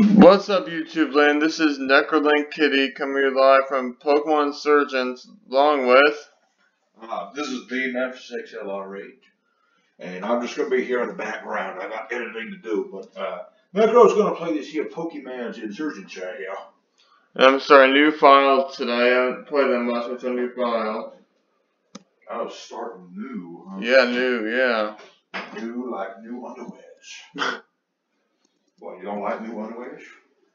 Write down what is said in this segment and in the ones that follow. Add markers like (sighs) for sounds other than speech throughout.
What's up, YouTube land? This is Necro-Link Kitty coming here live from Pokemon Insurgence, along with. Uh, this is the Memphis XLR8, and I'm just going to be here in the background. I got editing to do, but uh, Necro's going to play this here Pokemon's Insurgent chat here. And I'm starting a new file today. I haven't played that much with a new file. Oh, starting new. huh? Yeah, new, yeah. New like new underwears. (laughs) what, you don't like new underwears?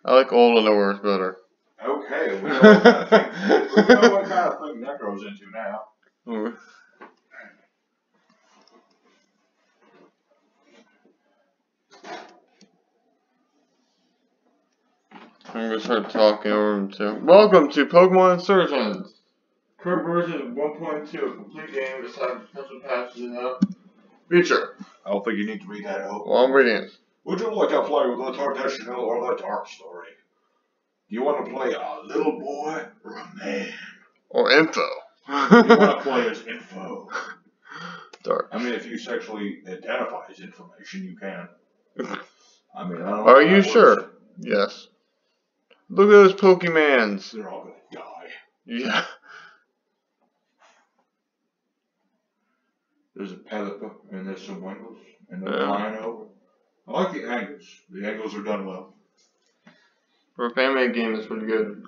I like old underwear better. Okay, we know what kind of thing, we know what kind of thing Necro's into now. Mm. I'm gonna start talking over him too. Welcome to Pokemon Insurgence! Current version of 1.2, a complete game some potential patches in the future. I don't think you need to read that out. Well, I'm reading it. Would you like to play with the traditional or the dark story? Do you want to play a little boy or a man? Or info. You want to play as info. (laughs) Dark. I mean, if you sexually identify as information, you can. (laughs) I mean, I don't. Are you sure? works. Yes. Look at those Pokemans. They're all gonna die. Yeah. There's a Pelipper, and there's some Wingulls, and they're Yeah. over. I like the angles. The angles are done well. For a fan made game, it's pretty good.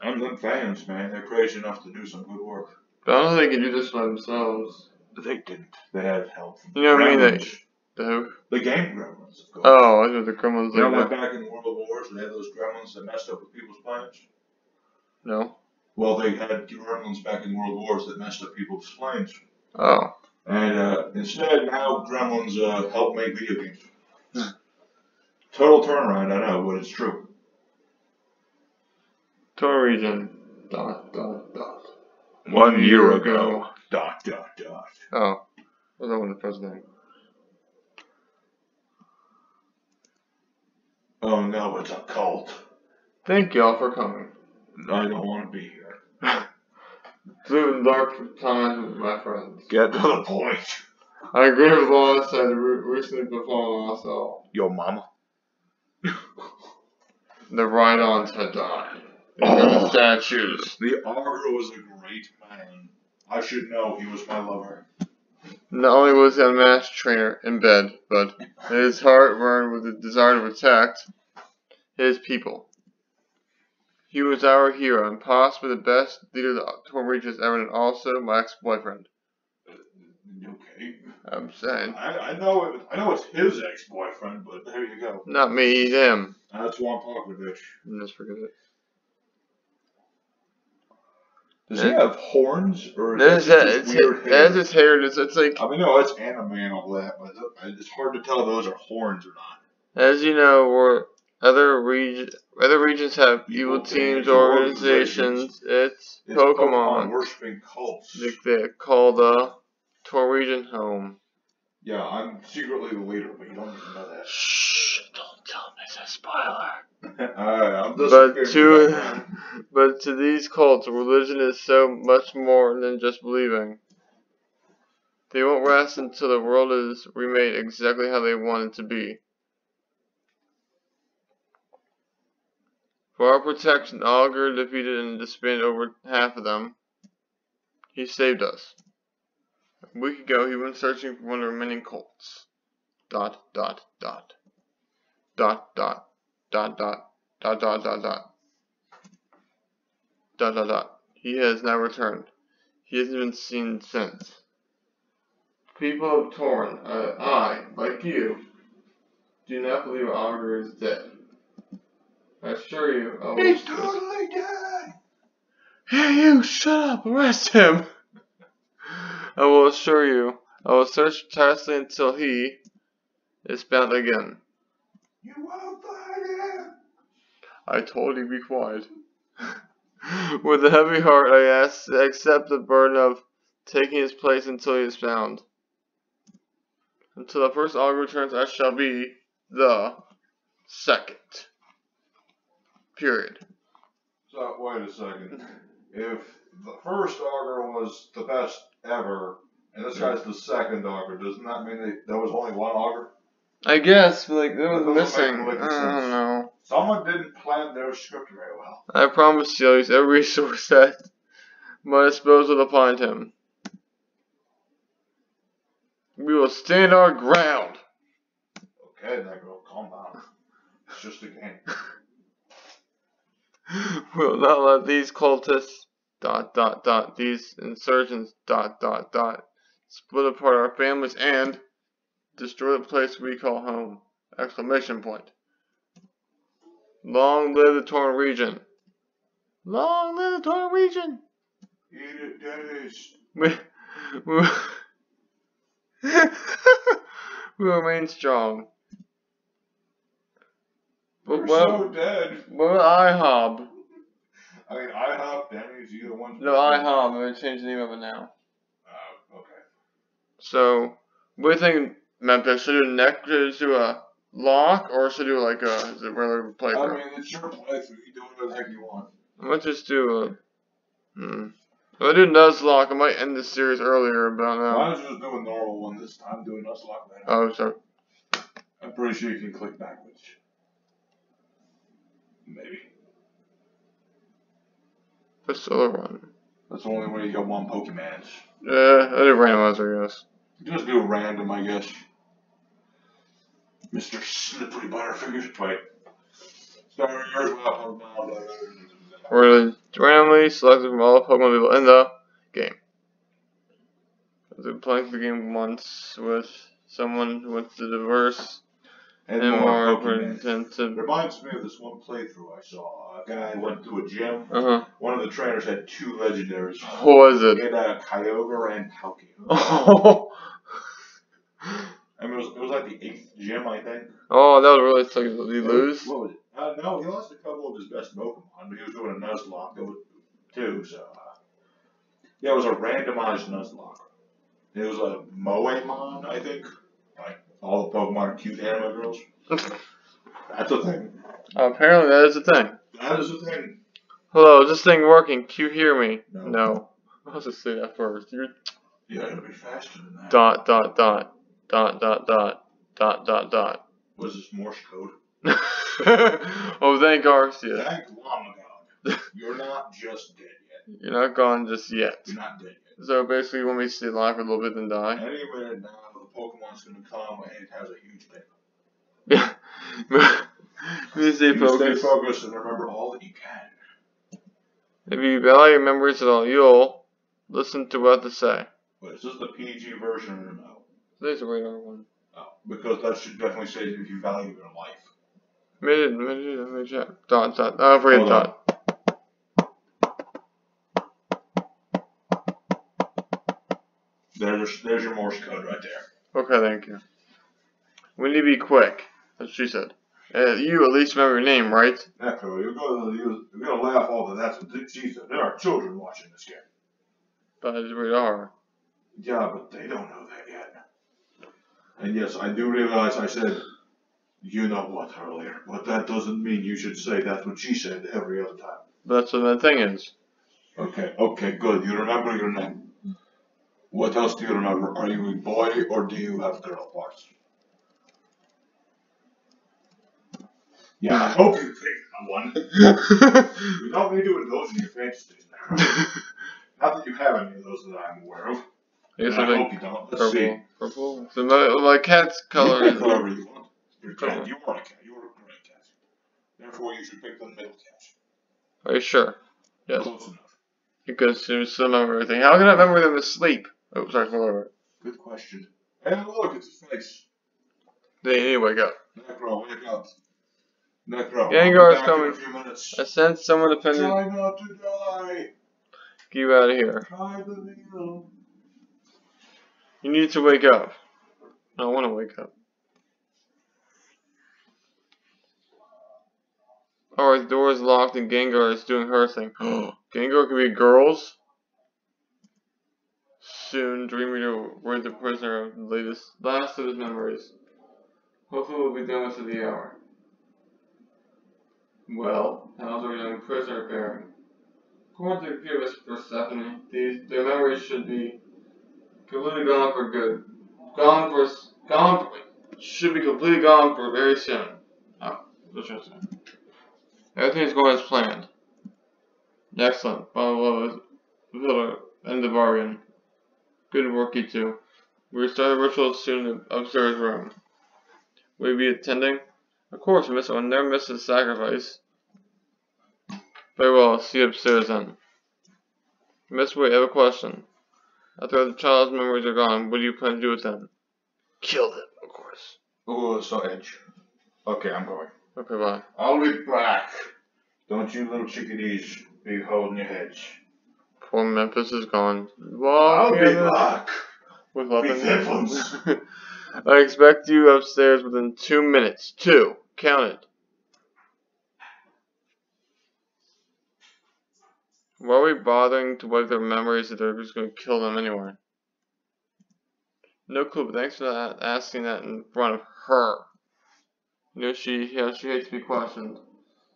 And them fans, man, they're crazy enough to do some good work. But I don't think they can do this by themselves. They didn't. They had help. from You know what I mean? They- Gremlins. The, The game gremlins, of course. oh, I know the criminals You know, like back in World Wars, they had those gremlins that messed up with people's planes? No. Well, they had gremlins back in World Wars that messed up people's planes. Oh. And uh, instead, now gremlins uh, help make video games. Total turnaround, I know, but it's true. Torren region. Dot, dot, dot. One year ago. Dot, dot, dot. Oh. Was that one the president? Oh no, it's a cult. Thank y'all for coming. I don't want to be here. (laughs) Through the dark times with my friends. Get to the point. I agree with had re- recently befallen us all. Yo, mama. The Rhydons had died. Oh. were statues. The Augur was a great man. I should know he was my lover. Not only was he a master trainer in bed, but his heart burned with the desire to protect his people. He was our hero and possibly the best leader the Torren Regions ever and also my ex-boyfriend. Okay. I'm saying. I, I know it. I know it's his ex-boyfriend, but there you go. Not me, him. That's Juan Popovich. Just forget it. Does he have horns or is it that, it's, weird hair? his hair, it's, it's like, I mean, no, it's anime and all that, but it's hard to tell if those are horns or not. as you know, we're, other region, other regions have evil teams, or organizations. It's It's Pokemon. worshipping cults. They, they call the Torren Region home. Yeah, I'm secretly the leader, but you don't even know that. Shh! Don't tell me it's a spoiler. (laughs) Alright, I'm just But to (laughs) but to these cults, religion is so much more than just believing. They won't rest until the world is remade exactly how they want it to be. For our protection, Augur defeated and disbanded over half of them. He saved us. A week ago, he went searching for one of the remaining cults. Dot, dot, dot. Dot, dot, dot, dot, dot, dot, dot, dot. Dot, dot, dot. He has now returned. He hasn't been seen since. People of Torren, uh, I, like you, do not believe Augur is dead. I assure you, I will He's totally dead! Hey, you, shut up, arrest him! I will assure you, I will search tirelessly until he is found again. You won't find him! I told you be quiet. (laughs) With a heavy heart, I ask accept the burden of taking his place until he is found. Until the first augur returns, I shall be the second. Period. So, wait a second. If the first augur was the best ever, and this guy's the second auger, doesn't that mean that there was only one auger? I guess, but like, there was missing. make I don't know. Someone didn't plan their script very well. I promise to use every (laughs) resource at my disposal to find him. We will stand our ground. Okay, that girl, calm down. It's just a game. (laughs) we will not let these cultists dot dot dot these insurgents dot dot dot split apart our families and destroy the place we call home. Exclamation point. Long live the Torren region. Long live the Torren region. Eat it. (laughs) We, we, (laughs) we remain strong. but We're what, so dead. what IHOB? I mean, IHOP, Denny's, either one. No, IHOB. I'm gonna change the name of it now. Uh, okay. So, what do you think, Memphis? Should do neck? Should do a lock or should do like a is it regular I mean, it's your place. You do whatever the heck you want. I might just do a. Hmm. If I do Nuzlocke, I might end the series earlier, but I don't know. Why don't you just do a normal one this time? Do a Nuzlocke then. Oh, sorry. I'm pretty sure you can click backwards. Maybe. The solo run. That's the only way you get one Pokemon. Yeah, I do randomizer, I guess. Just do a random, I guess. Mr. Slippery Butterfingers. Wait. Sorry, yours went up We're randomly selected from all Pokemon people in the game. I've been playing the game once with someone with the diverse And, and more more Pokemon. intensive. Reminds me of this one playthrough I saw. A guy went to a gym. Uh huh. One of the trainers had two legendaries. What was He it? had a Kyogre and Palkia. (laughs) Oh, I mean, it was, it was like the eighth gym, I think. oh, that was really sick. Did he lose? What was it? Uh, no, he lost a couple of his best Pokemon, but he was doing a Nuzlocke too, so. Uh, yeah, it was a randomized Nuzlocke. It was a Moemon, I think all the Pokemon are cute anime girls. That's a thing. Apparently, that is a thing. That is a thing. Hello, is this thing working? Can you hear me? No. no. (laughs) I was just say that first. You're... Yeah, it'll be faster than that. Dot, dot, dot. Dot, dot, dot. Dot, dot, dot. Was this Morse code? (laughs) oh, thank Garcia. Thank Lamagog. You're not just dead yet. You're not gone just yet. You're not dead yet. So basically, when we stay alive for a little bit, then die? Anyway, now. Pokemon's gonna come and it has a huge pick. Yeah. we stay You stay focused. focused and remember all that you can. If you value your memories at all, you'll listen to what they say. Wait, is this the PG version or no? There's a radar one. Oh, because that should definitely say if you value your life. Made it, made it, made it. Dot, dot. Oh, forget Hold on. dot. There's there's your Morse code right there. Okay, thank you. We need to be quick. That's what she said. Uh, you at least remember your name, right? Echo, you're gonna you're, gonna laugh all, but that's what she said. There are children watching this game. But it's are. Yeah, but they don't know that yet. And yes, I do realize I said, you know what earlier, but that doesn't mean you should say that's what she said every other time. That's what that thing is. Okay, okay, good. You remember your name. What else do you remember? Are you a boy or do you have girl parts? Yeah, I hope you pick one. Don't need to indulge in your fantasies (laughs) now. Not that you have any of those that I'm aware of. I I something hope you don't. Let's see. purple. Purple. So my, my cat's color you is. pick whoever you want. You're a cat. Purple. You are a cat. You are a great cat. Therefore, you should pick the middle cat. Are you sure? Yes. Close enough. Because you still remember everything. How can I remember them asleep? Oh, sorry, whatever. Good question. Hey, look, it's a face. They need to wake up. Necro, wake up. Necro. Be back coming. In a few minutes. I sense someone offended. Try not to die. Get you out of here. Try the needle. You need to wake up. I want to wake up. Oh, Alright, the door is locked and Gengar is doing her thing. (gasps) Gengar could be girls? Soon, dreaming to rid the prisoner of the latest, last of his memories. Hopefully we'll be done within the hour. Well, how's our young prisoner faring? According to the Miss Persephone, these, their memories should be completely gone for good. Gone for gone. For, should be completely gone for very soon. Oh, what should I say? Everything's going as planned. Excellent. Blah, blah, End the bargain. Good work, you two. We will start the ritual soon in the upstairs room. Will you be attending? Of course, Miss. I'll never miss a sacrifice. Very well. See you upstairs then. Miss Wait, I have a question. After the child's memories are gone, what do you plan to do with them? Kill them, of course. Oh, so Edge. Okay, I'm going. Okay, bye. I'll be back. Don't you little chickadees be holding your heads. Poor Memphis is gone. I'll be back. with weapons. (laughs) I expect you upstairs within two minutes. Two. Count it. Why are we bothering to wipe their memories if they're just going to kill them anyway? No clue, but thanks for that, asking that in front of her. You know, she, yeah, she hates to be questioned.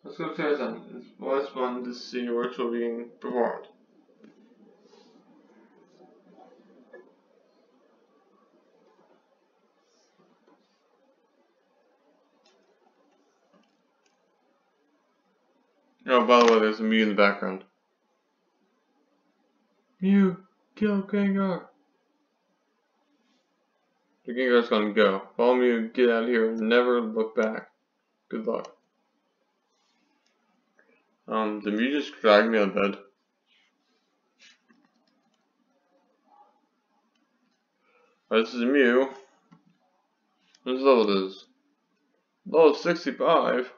Let's go upstairs then. It's always fun to see a ritual being performed. Oh, by the way, there's a Mew in the background. Mew, kill Gengar. The Gengar's gonna go. Follow me, get out of here, and never look back. Good luck. Um, did Mew just drag me out of bed? Alright, this is Mew. This level is level 65.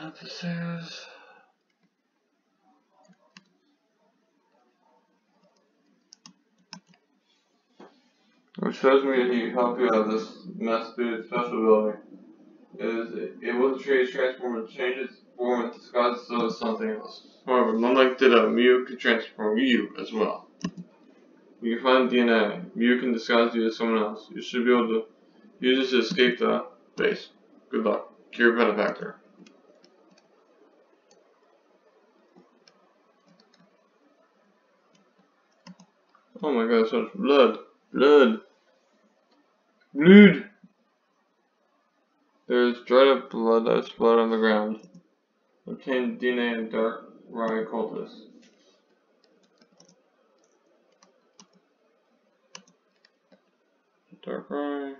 Up. Which shows me that he helped you out of this mess through its special ability. It is able to change transform and change its form and disguise itself as something else. However, unlike Ditto, Mew can transform you as well. When you find DNA, Mew can disguise you as someone else. You should be able to use this to escape the base. Good luck. Your benefactor. Oh my god, so much blood. Blood. Blood. There is dried up blood that is blood on the ground. Obtained DNA of dark rye cultist. Darkrai.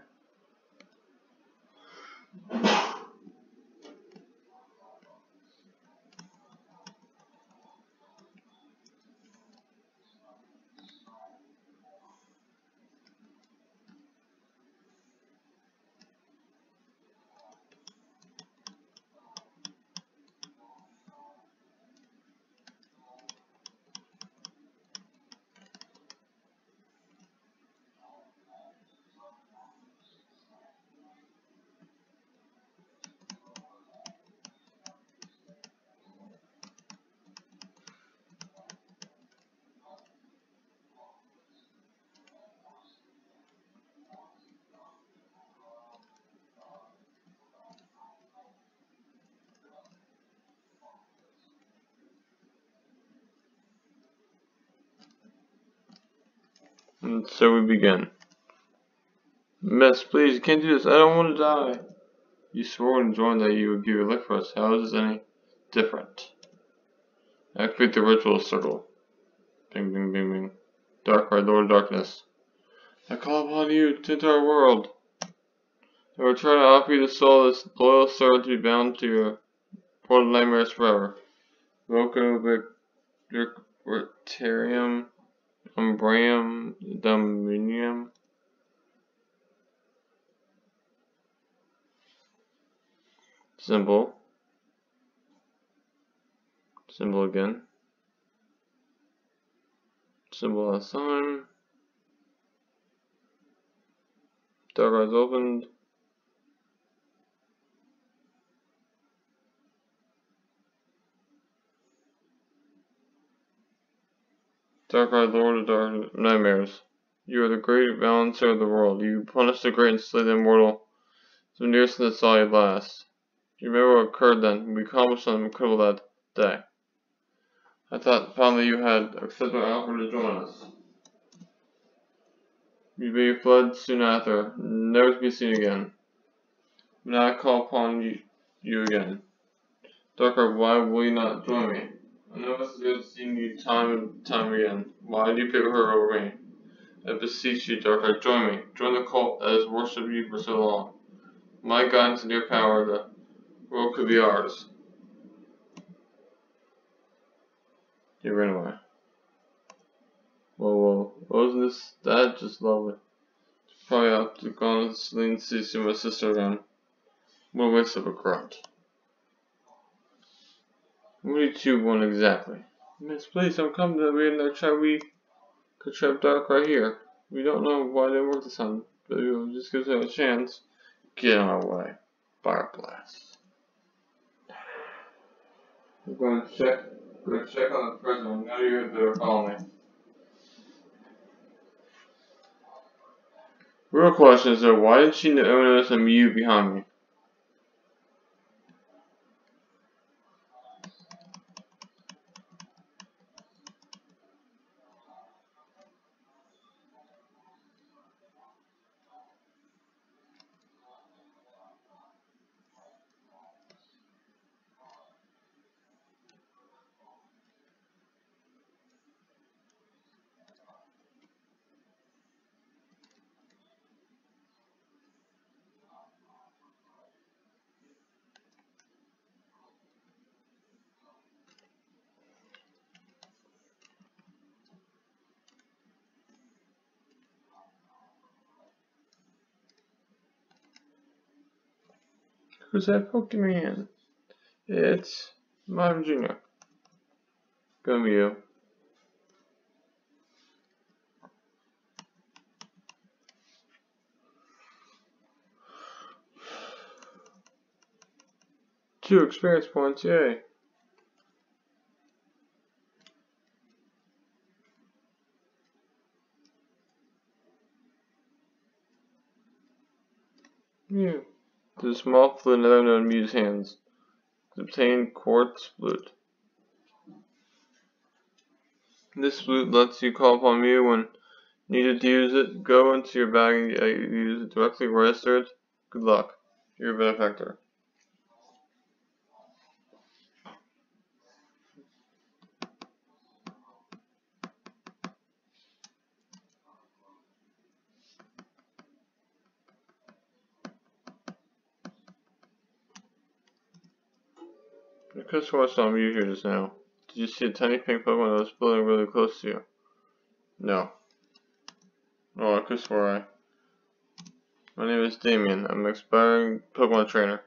And so we begin. Miss, please, you can't do this. I don't want to die. You swore and joined that you would give your life for us. How is this any different? Activate the ritual circle. Bing, bing, bing, bing. Darkrai, Lord Darkness. I call upon you to enter our world. I will try to offer you the soul of this loyal servant to be bound to your portal nightmares forever. Voco Victorium Umbrium Dominium. Symbol. Symbol again. Symbol last time. Dark eyes opened. Darkrai, Lord of Dark Nightmares. You are the great balancer of the world. You punish the great and slay the immortal. So nearest the saw you last. You remember what occurred then? We accomplished something incredible that day. I thought finally you had accepted our offer to join us. You be fled soon after, never to be seen again. Now I call upon you, you again. Darkrai, why will you not join me? I know good seeing you time and time again. Why do you pick her over me? I beseech you, Darkrai, join me. Join the cult that has worshipped you for so long. My guidance and your power, the world could be ours. He ran away. Whoa, whoa. Wasn't this that just lovely? Probably have to go and see my sister again. What a waste of a grunt. Do you want exactly? Miss, please don't come to the in there try we could trap Darkrai here. We don't know why they work this time, but we'll just give them a chance. Get on our way. Fire blast. We're going to check we're going to check on the prison. Now you're there calling me. Real question is though, why did she notice a Mew behind me? Who's that Pokemon? It's Modern Jr. Go you. Two experience points, yay. Yeah. The small flute never known Mew's hands. Obtain quartz flute. This flute lets you call upon Mew when needed to use it. Go into your bag and uh, use it directly registered. Good luck. You're a benefactor. Watched some you here just now. Did you see a tiny pink Pokemon that was floating really close to you? No. Oh, I could swear I. My name is Damien. I'm an aspiring Pokemon trainer.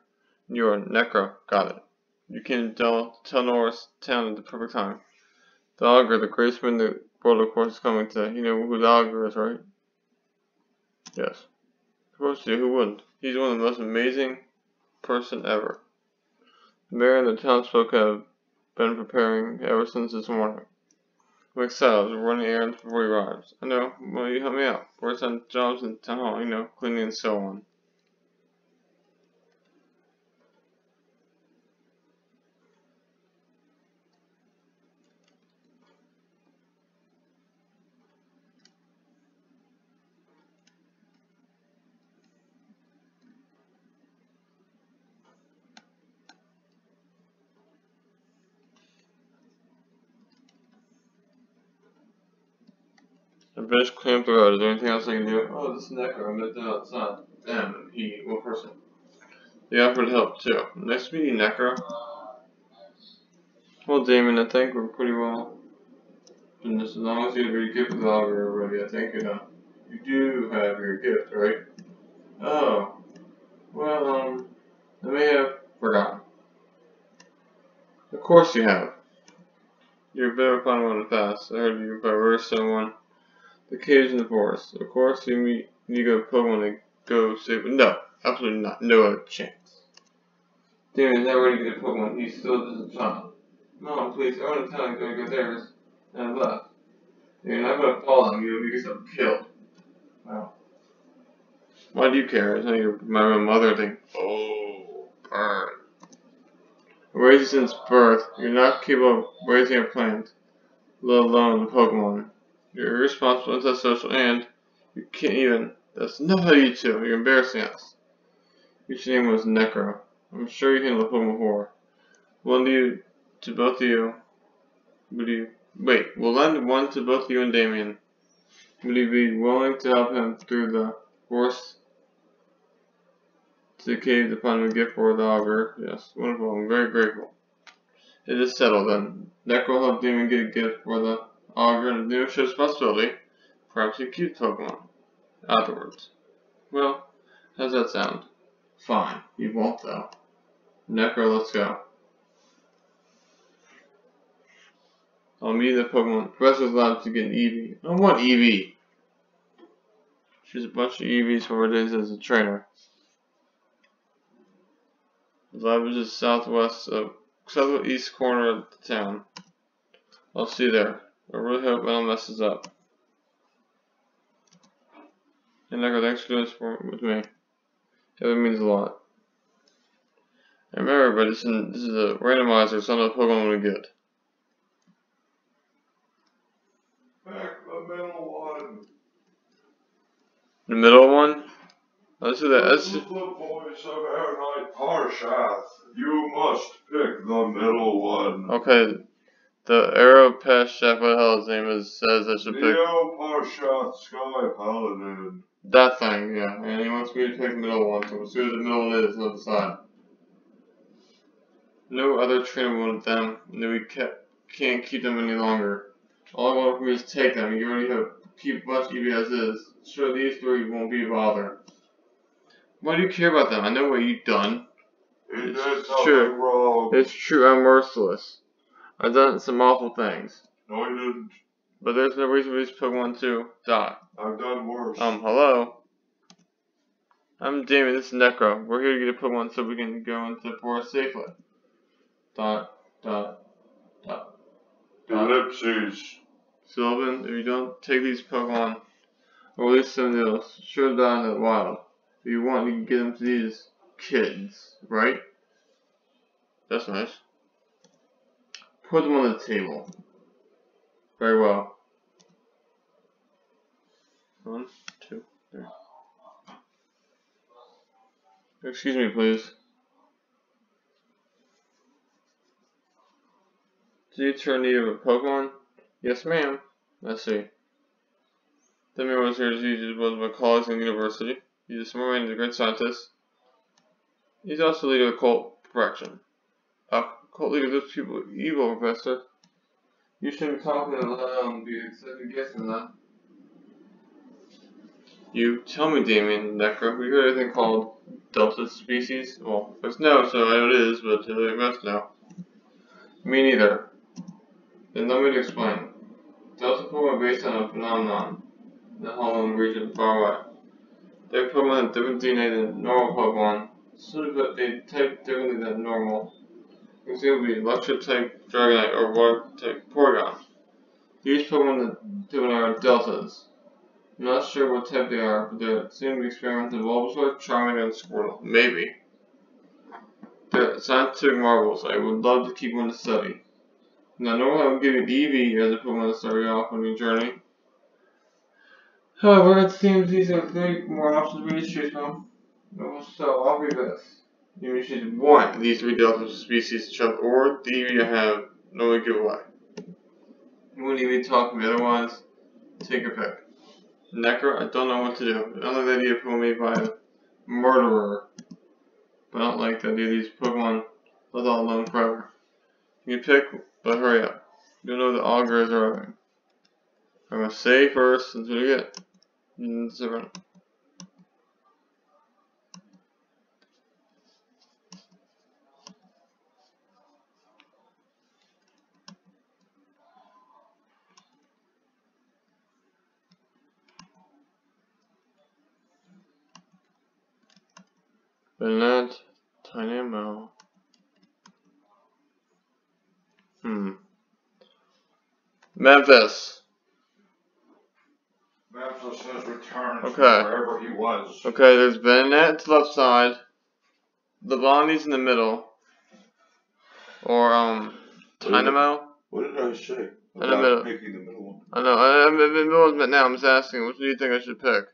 You are Necro. Got it. You came to Telnor's town at the perfect time. The Augur, the greatest man the world, of course, is coming to. You know who the Augur is, right? Yes. Of course you. Who wouldn't? He's one of the most amazing person ever. Mayor and the townsfolk have been preparing ever since this morning. I'm excited. Running errands before he arrives. I know. Will you help me out. Works on jobs in town hall, you know, cleaning and so on. I cleaning up the road. Is there anything else I can do? Oh, this Necro. I met them outside. Damn, he, one person. They offered help too. Nice to meet you, Necro. Well, Damon, I think we're pretty well. And just as long as you have your gift Augur already, I think you know. You do have your gift, right? Oh. Well, um, I may have forgotten. Of course you have. You're better upon one to pass. I heard you by someone the caves in the forest. Of course, you meet you go to Pokemon and go save. No, absolutely not. No other chance. Damien is not ready to get a Pokemon. He's still just a child. Mom, please, I want to tell you go get theirs. And I left. You're not gonna follow them, you'll get yourself killed. Wow. Why do you care? It's not your my mother thing. Oh, burn. Raised since birth, you're not capable of raising a plant, let alone a Pokemon. You're irresponsible, antisocial, and you can't even. That's enough of you two. You're embarrassing us. Your name was Necro. I'm sure you handle Pokemon before. One to you, to both of you. Would you wait? We'll lend one to both you and Damien. Would you be willing to help him through the worst to the cave to find a gift for the augur? Yes, wonderful. I'm very grateful. It is settled then. Necro will help Damien get a gift for the augur and new ship's possibility. Perhaps you keep Pokemon. Afterwards. Well, how's that sound? Fine. You won't though. Necro, let's go. I'll meet the Pokemon. Professor's the lab to get an Eevee. I want Eevee. She's a bunch of EVs for her days as a trainer. The lab is southwest of southeast corner of the town. I'll see you there. I really hope I don't mess this up. And Necro, thanks for doing this for, with me. It means a lot. And remember, but this is, this is a randomizer, so I know the Pokemon gonna get. Back the middle one. The middle one? Let's do that. Let's the voice of Airknight Parshath. You must pick the middle one. okay. The Arrow Pass Chef, what the hell his name is, says I should pick Neo Sky Paladin. that thing, yeah. And he wants me to pick the middle one, so we'll see what the middle one is, and decide. No other trainer wanted them, and we kept, can't keep them any longer. All I want from you is take them. You already have keep a bunch of EV as is. Sure, these three won't be a bother. Why do you care about them? I know what you've done. He It's true. wrong. It's true, I'm merciless. I've done some awful things. No, he didn't. But there's no reason for these Pokemon to die. I've done worse. Um, hello? I'm Damien, this is Necro. We're here to get a Pokemon so we can go into the forest safely. Dot, dot, dot. Ellipses. Sylvan, if you don't take these Pokemon, or release them, they'll sure die in the wild. If you want, you can get them to these kids, right? That's nice. Put them on the table. Very well. One, two, three. Excuse me, please. Do you turn need of a Pokemon? Yes, ma'am. Let's see. The man was here as he was my colleagues in the university. He's a smart man and a great scientist. He's also leader of the cult perfection. A cult leader those people are evil, Professor. You shouldn't be talking to him be second guessing that. You tell me, Damien Necro, we heard anything called Delta species? Well, there's no, so it is, but I must know. Me neither. Then let me explain. Delta Pokemon are based on a phenomenon in the Holon region far away. Their Pokemon have different DNA than normal Pokemon, so that they type differently than normal. Example, be electric type Dragonite or water type Porygon. These Pokemon are Deltas. I'm not sure what type they are, but they seem to be experimental Bulbasaur, Charmander, and Squirtle. Maybe. They're scientific marvels. I would love to keep one to study. Now, normally I would give you as a Pokemon to start you off on your journey. However, it seems these are three more options for you to choose from. So, I'll be this. You one of these three Delta species to or the Eevee I have no give away. You wouldn't even talk to me, otherwise, take your pick. Necro, I don't know what to do. I don't like the idea of putting me by a murderer. But I don't like the idea of these Pokemon left all alone forever. You can pick, but hurry up. You know the augur is arriving. I'm gonna save first, since we get. Mm, Seven. Bennett, Dynamo. Hmm. Memphis. Mapsa says return Okay. wherever he was. Okay, there's Bayonet to the left side. The Bonnie's in the middle. Or, um, Dynamo. What did I say? the About middle. picking the middle one. I know, I, I'm in the middle of it now. I'm just asking, which do you think I should pick?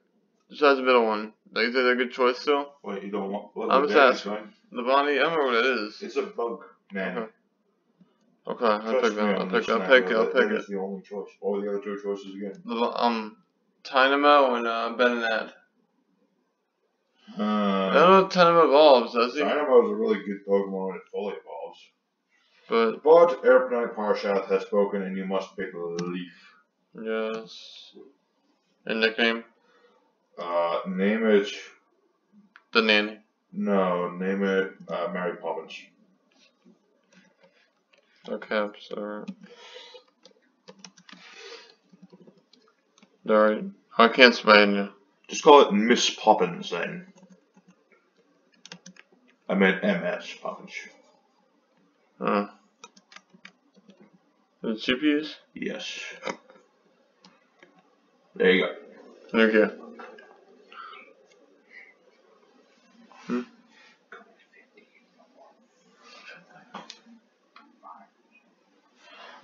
Besides the middle one. Like, is that a good choice still? Wait, you don't want. What I'm just asking. Bonnie, I don't remember what it is. It's a bug, man. Okay. Okay, I'll pick that. I'll pick, I'll pick it, I'll pick it. the only choice. All the other two choices again? The, um, Dynamo and, uh. I Uh, don't know if Dynamo evolves, does he? Dynamo is a really good Pokemon when it fully evolves. But, But Airknight Parshath has spoken and you must pick Leaf. yes. And nickname? Uh, name it. The Nanny. No, name it uh, Mary Poppins. Okay, so. Alright. I can't spell you. Just call it Miss Poppins then. I meant MS Poppins. Uh. The GPUs? Yes. There you go. Okay.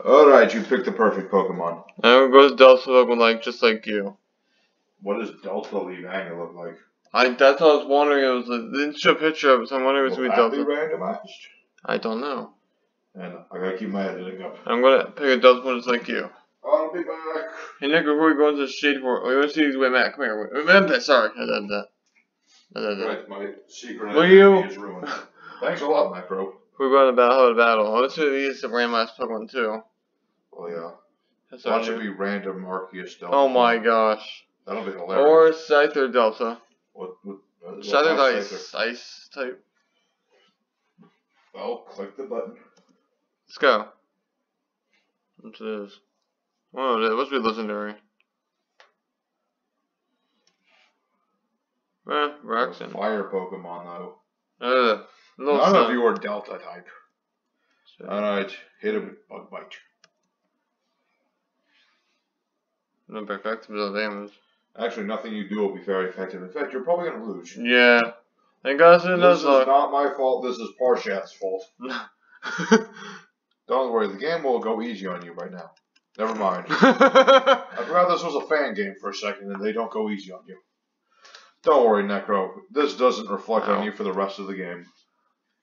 Alright, you picked the perfect Pokemon. I would go to Delta looking like just like you. What does Delta Leaf Anger look like? I that's what I was wondering. It was they didn't show a picture of it, so I'm wondering if it's gonna be Delta. randomized? I don't know. And I gotta keep my editing up. I'm gonna pick a Delta one just like you. I'll be back. Hey Nick, before we go into the shade for we want to see these. Wait, Matt, come here. Wait, sorry, I did that. I did that. Right, my secret Will you- is ruined. Thanks a lot, Macro. We're going to battle, battle. Let's do these randomized Pokemon too. Oh yeah. That's Watch our it be random Arceus Delta. Oh my gosh. That'll be hilarious. Or Scyther Delta. what, what, what, what Scyther's type ice, ice type. Well, click the button. Let's go. What's this? Oh, it must be legendary. Eh, Braixen. Fire Pokemon though. Uh, little None sun. of you are Delta type. Alright, hit him with Bug Bite. No back back to the damage. Actually, nothing you do will be very effective. In fact, you're probably gonna lose. Yeah. And God it's This is not my fault. This is Parshath's fault. (laughs) Don't worry, the game will go easy on you right now. Never mind. (laughs) I forgot this was a fan game for a second, and they don't go easy on you. Don't worry, Necro. This doesn't reflect No. on you for the rest of the game.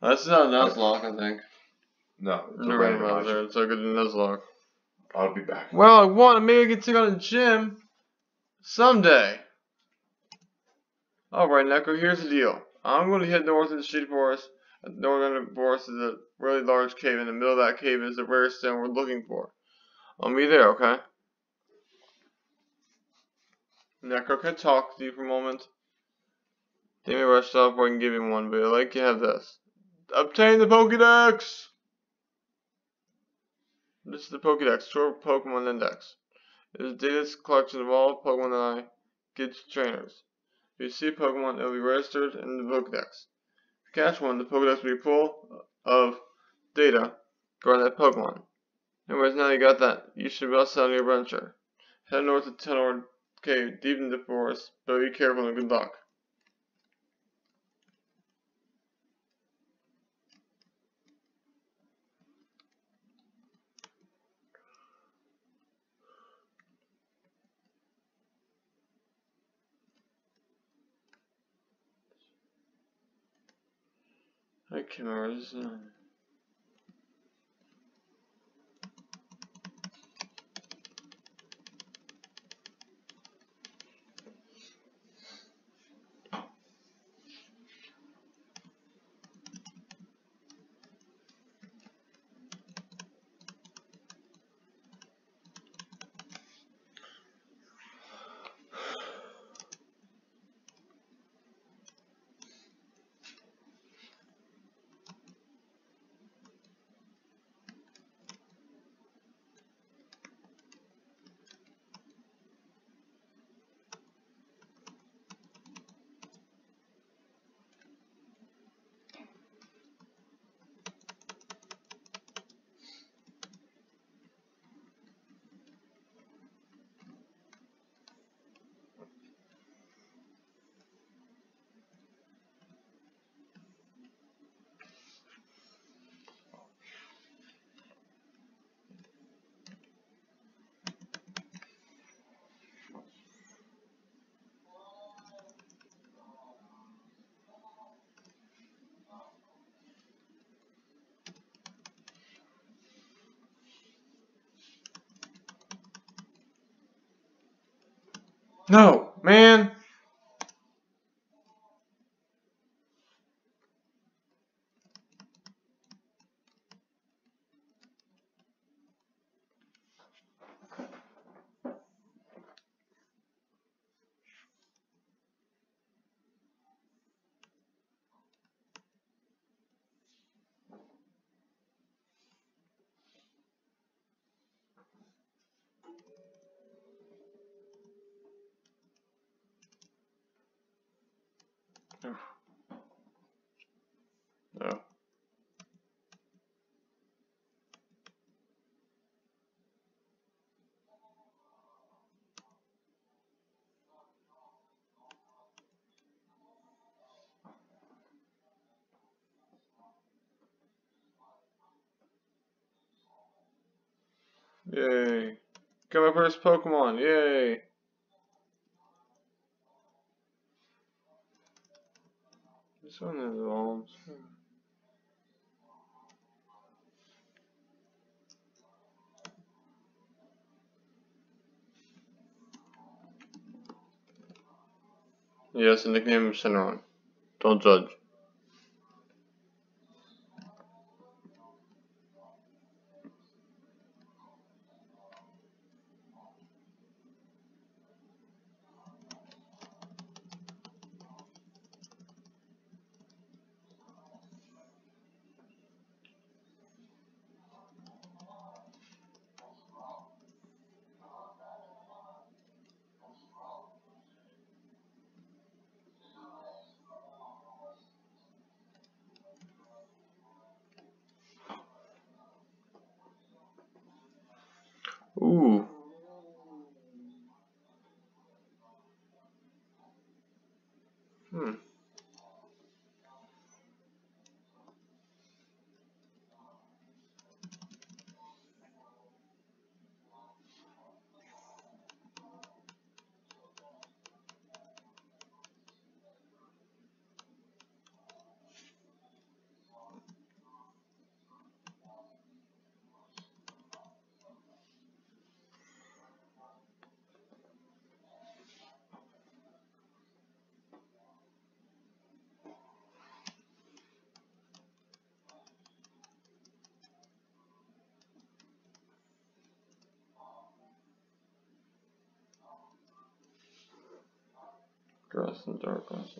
That's not a Nuzlocke, I think. No, it's a No randomizer. randomizer. It's a good Nuzlocke. I'll be back. Well, I want to maybe we to go to the gym someday. Alright, Neko, here's the deal. I'm going to head north into the Shady Forest. At the northern forest is a really large cave. In the middle of that cave is the rare stone we're looking for. I'll be there, okay? Neko, can I talk to you for a moment? They may rush off before I can give him one, but I'd like to have this. Obtain the Pokedex! This is the Pokedex, short Pokemon Index. It is a data collection of all Pokemon that I give to trainers. If you see a Pokemon, it will be registered in the Pokedex. If you catch one, the Pokedex will be full of data regarding that Pokemon. Anyways, now you got that, you should bust out on your adventure. Head north to Telnor Cave, deep in the forest, but be careful and good luck. I can't remember this. Um, No, man. No. Yay. Got my first Pokemon. Yay. This one evolves. Yes, the nickname of Shenron. Don't judge. Ooh. Hmm. Grass and dark grass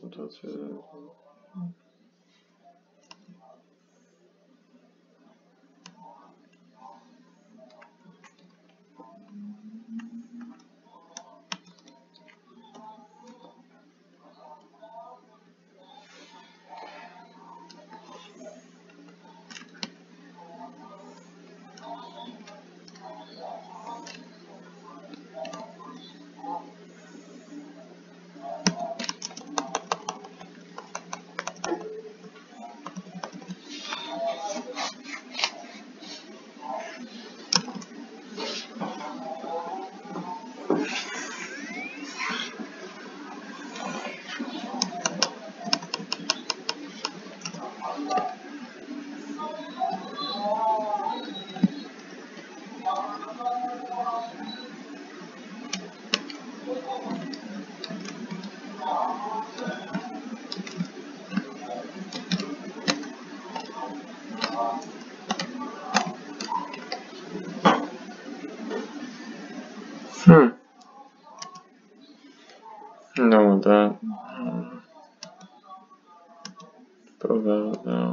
No that. Um, that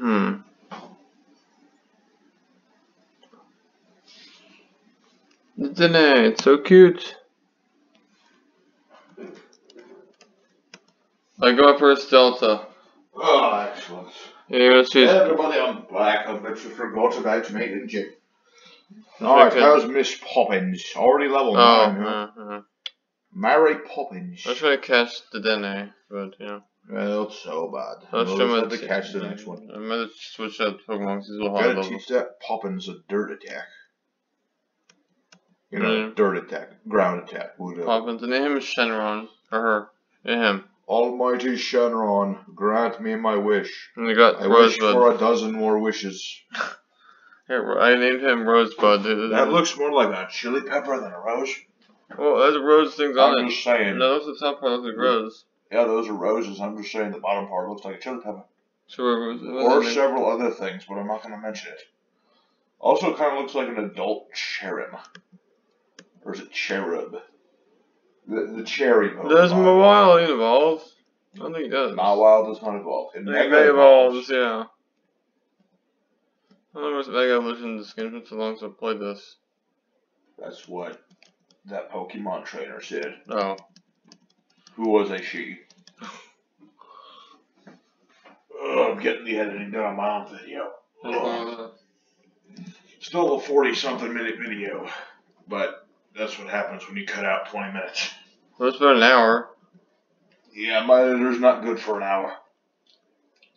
Hmm. Isn't it? So cute. I go for a Delta. Oh, excellent. See. Everybody, I'm back. I bet you forgot about me, didn't you? Alright, how's Miss Poppins? Already level Oh, 9, huh? uh, uh. Mary Poppins. I was trying to catch the Dene, but you know. Well, it's so bad. Let's him to catch the next one. I might have switched out Pokemon because he's a little high Gotta level. teach that Poppins a dirt attack. You know, Yeah. dirt attack, ground attack, whatever. Poppins. The name is Shenron. Or her. Yeah, him. Almighty Shenron, grant me my wish. And they got I wish for a dozen more wishes. (laughs) Here, I named him Rosebud. That looks more like a chili pepper than a rose. Well, there's rose things on I'm it. just saying. No, those the top part looks like rose. Yeah, those are roses. I'm just saying the bottom part looks like a chili pepper. Sure. Or several other things, but I'm not going to mention it. Also, it kind of looks like an adult cherub. Or is it cherub? The, the cherry Pokemon. Does Mawile evolve? I don't think it does. Mawile does not evolve. It mega evolves. evolves, yeah. I don't know what's Mega Evolution the skin for so long since I played this. That's what that Pokemon trainer said. Oh. Who was a she? Ugh, I'm getting the editing done on my own video. Ugh. Still a 40 something minute video, but that's what happens when you cut out 20 minutes. Well, it's been an hour. Yeah, my editor's not good for an hour.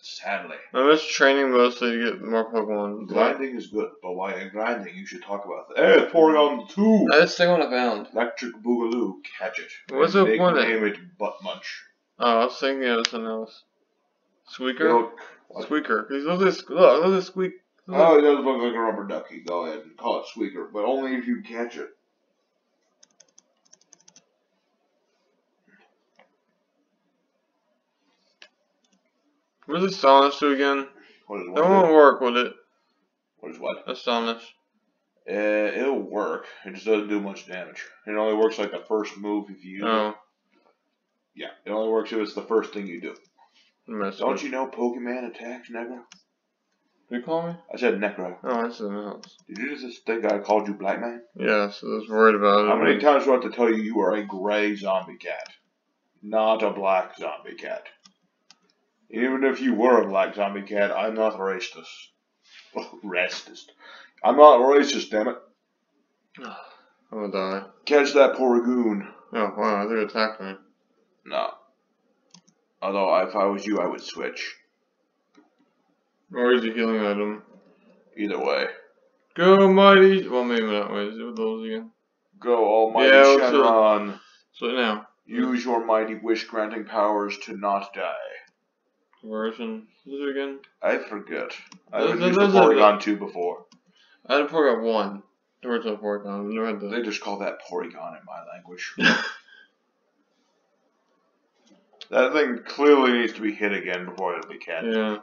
Sadly. I miss training mostly to get more Pokemon. Grinding is good, but while you're grinding, you should talk about that. Hey, it's Porygon 2! That's the one I found. Electric Boogaloo, catch it. What's And the one that- Name it Butt Munch. Oh, I was thinking of something else. Squeaker? Look. Squeaker. Because look at. Look, look at squeak. look. Oh, it does look like a rubber ducky. Go ahead and call it Squeaker, but only if you catch it. Where's Astonish to again? What is That won't work, would it? What is what? Astonish. Uh, it'll work. It just doesn't do much damage. It only works like the first move if you use it. Oh. Yeah, it only works if it's the first thing you do. Don't you know Pokemon attacks Necro? Did you call me? I said Necro. Oh, that's the mouse. Did you just think I called you Black Man? Yes, I was worried about it. How many times do I have to tell you you are a gray zombie cat? Not a black zombie cat. Even if you were a black zombie cat, I'm not racist. (laughs) racist. I'm not racist, damn it. (sighs) I'm gonna die. Catch that Porygon. Oh, wow, they're attacking attacked me. No. Although, if I was you, I would switch. Or is a healing item? Either way. Go, mighty! Well, maybe not. Wait, is it with those again? Go, Almighty Yeah, Shenron. So now, Use your mighty wish granting powers to not die. Conversion. Is it again? I forget. I There's- haven't used the there's a- Porygon 2 before. I had a Porygon 1. The original Porygon. I've never had the. They just call that Porygon in my language. (laughs) that thing clearly needs to be hit again before it'll be catched. yeah.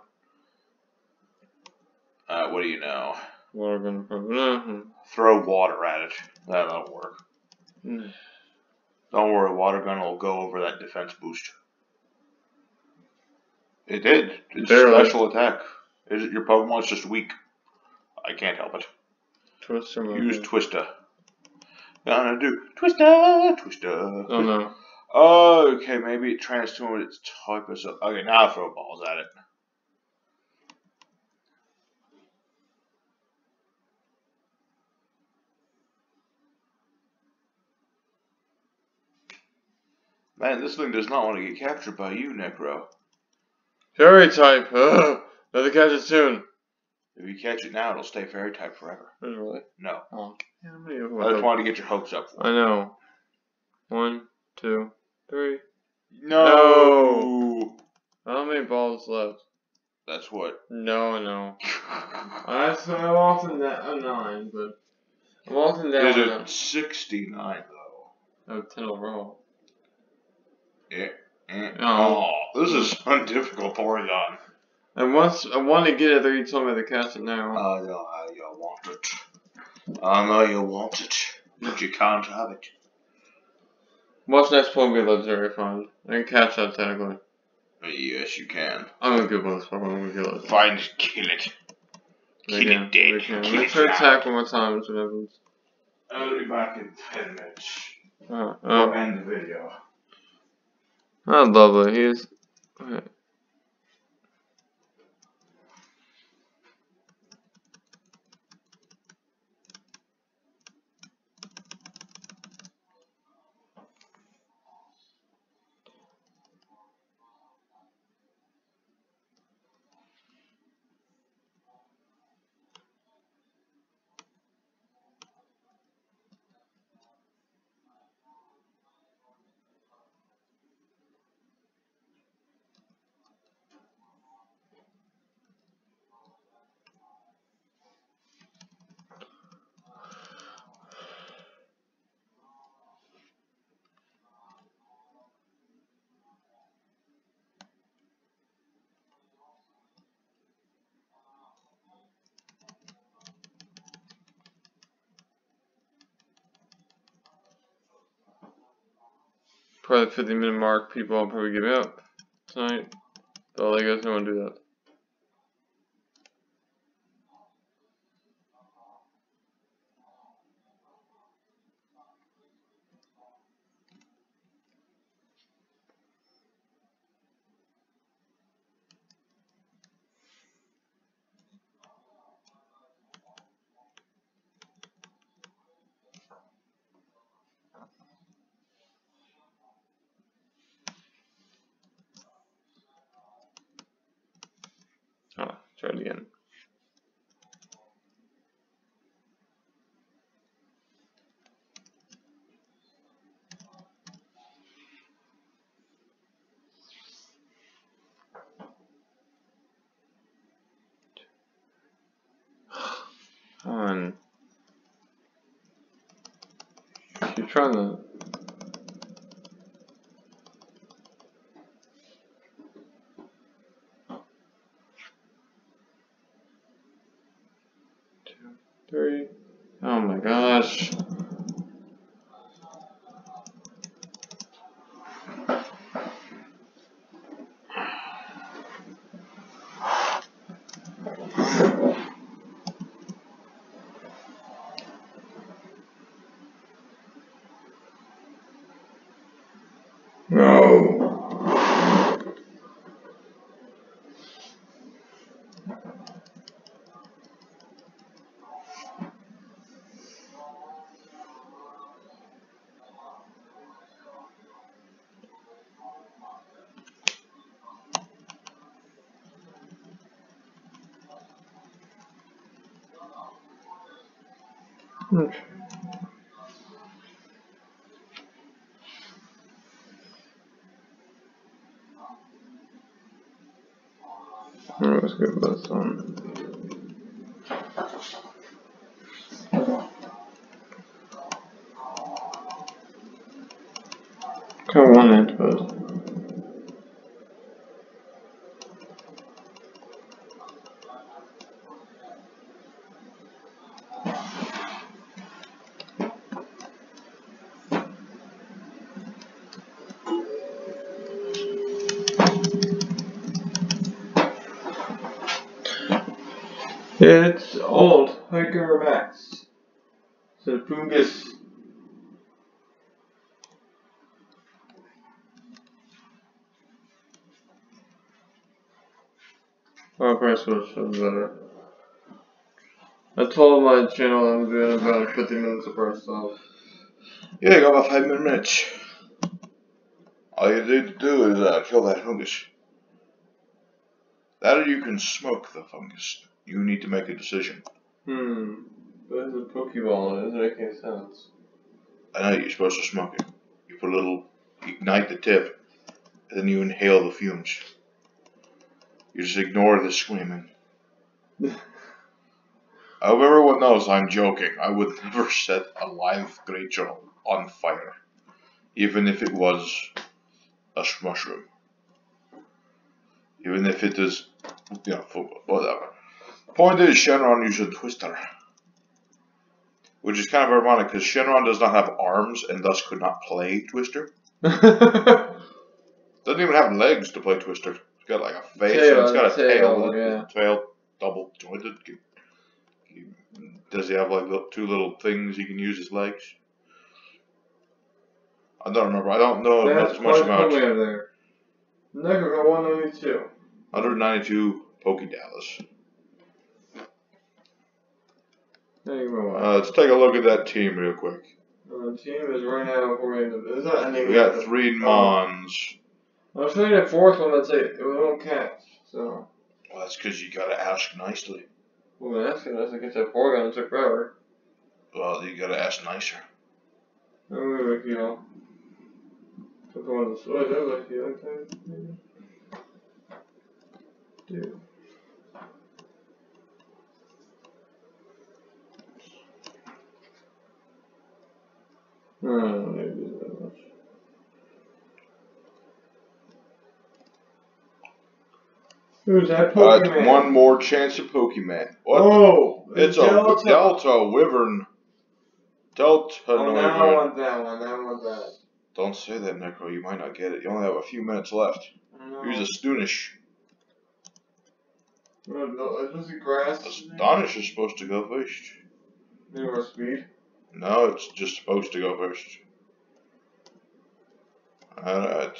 Uh, what do you know? Water gun. Throw water at it. That'll work. hmm. Don't worry, water gun will go over that defense boost. It did. It's Barely. a special attack. Is it, your Pokemon's just weak. I can't help it. Twister mode. Use Twista. Gonna do Twista, Twista. Oh no. Oh, okay, maybe it transformed its type or something. Okay, now I throw balls at it. Man, this thing does not want to get captured by you, Necro. Fairy type. Ugh. Another catch it soon. If you catch it now, it'll stay fairy type forever. Really. No. Oh. Yeah, how many of I just wanted to get your hopes up for I know. One, two, three. No! How many balls left? That's what. No, no. I so (laughs) I'm off in that a nine, but I'm walking down now. it 69 though? Oh, 10 overall. Eh, Oh. Oh, this is (laughs) undifficult Porygon. And once I want to get it there, you told me to cast it now. I know how you want it. I know you want it, but you can't have it. What's next Pokemon be legendary find? I can catch that technically. Yes, you can. I'm gonna give this Pokemon, I'm gonna kill it. Find it, kill it. Kill Again, it dead. Kill Let's it to attack one more time and see happens. I'll be back in 10 minutes. Oh, I'll oh, end the video. Oh lovely. He's. Probably the 50 minute mark, people will probably give up tonight. Let you guys know when to do that. Ah, try it again. Come on. Keep trying to. Two, three. Oh my gosh. No. Okay. Let's get this one. Come on into it. It's old, Hiker Max. So Pungus. Oh, price was better. I told my channel I'm doing about 50 minutes of first so Yeah, you got about five minutes. All you need to do is uh, kill that fungus. That or you can smoke the fungus. You need to make a decision. Hmm. But it's a Pokeball, it doesn't make any sense. I know you're supposed to smoke it. You put a little, ignite the tip, and then you inhale the fumes. You just ignore the screaming. (laughs) I hope everyone knows I'm joking. I would never set a live creature on fire, even if it was a mushroom. Even if it is, you know, whatever. Point is, Shenron used a twister. Which is kind of ironic because Shenron does not have arms and thus could not play Twister. (laughs) Doesn't even have legs to play Twister. It's got like a face Tail, and it's got a tail, tail, yeah. tail double jointed. Does he have like two little things he can use as legs? I don't remember. I don't know That's as much about Pokemon there. Never got 192. 192 Pokédollars. There you go. Uh, let's take a look at that team real quick. Uh, team is right now to is that ending We got three Mons. I was trying the fourth one that's it. It won't catch. So Well, that's because you gotta ask nicely. well that's gonna that's get that four gun took forever. Well, you gotta ask nicer. Oh wait, you know. Took one of the switch, that was like the other time. Dude. Who's that Uh, one more chance of Pokemon. What? Oh, it's a Delta. Wyvern. Delta Oh, now I Wyvern. want that one. That one, that. Don't say that, Necro. You might not get it. You only have a few minutes left. Use Astonish. Is this a grass? Astonish is supposed to go first. More speed. No, it's just supposed to go first. Alright.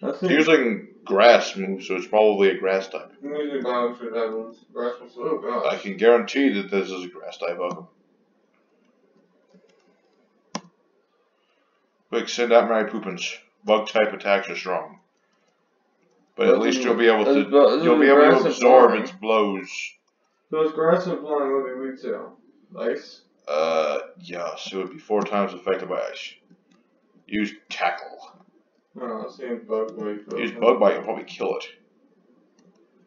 That's It's using grass move, so it's probably a grass type. I'm using Bionic for that one. Grass was oh I can guarantee that this is a grass type Pokemon. Quick, send out Mary Poopins. Bug type attacks are strong. But at least you'll be able to you'll be able to absorb its blows. So it's grass and flying would be weak to. Ice. Uh yes, it would be four times affected by ice. Use tackle. No, I've seen bug bite. but- Use bug bite, you'll probably kill it.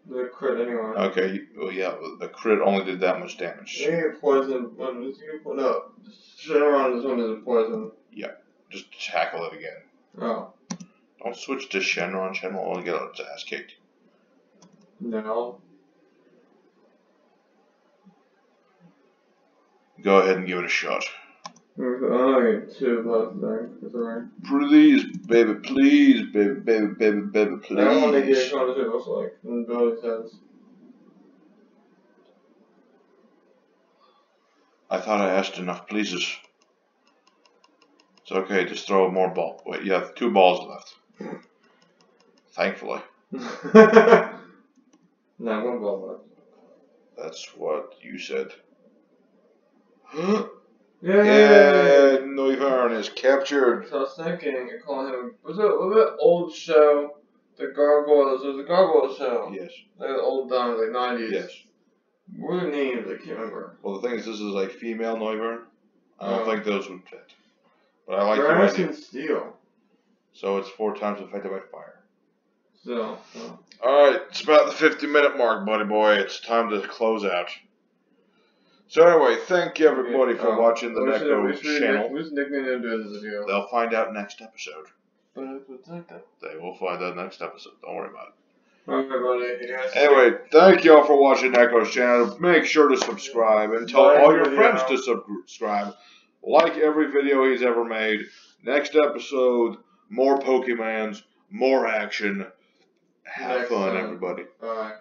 The crit anyway. Okay, well yeah, the crit only did that much damage. You get poison. Does he get no? Shenron is one is a poison. Yeah. Just tackle it again. Oh Don't switch to Shenron. Shenron will only get its ass kicked. no. Go ahead and give it a shot. Oh, I two last thing. That's alright. Please, baby, please, baby, baby, baby, baby, please. I don't want to get a it looks like. And Billy says. I thought I asked enough pleases. It's okay, just throw more ball. Wait, you have two balls left. Thankfully. (laughs) no, one ball left. That's what you said. (gasps) (gasps) Yay! Yeah, Noivern is captured. So I was thinking, I call him. Was it was it old show? The Gargoyles. It was a Gargoyle show. Yes, Like the old time, like nineties. yes. What are the names? I can't remember. Well, the thing is, this is like female Noivern. I don't Oh. think those would fit. But I like the Grass idea. and steel. So it's four times affected by fire. So, so. Alright, it's about the 50 minute mark, buddy boy. It's time to close out. So anyway, thank you everybody for Um, watching the what should- Neko should channel. Who's nickname this video? They'll find out next episode. But it was like that. They will find out next episode. Don't worry about it. Anyway, thank y'all for watching Neko's channel. Make sure to subscribe and tell all your friends to subscribe. Like every video he's ever made. Next episode, more Pokemons, more action. Have Next fun, time. everybody. Bye.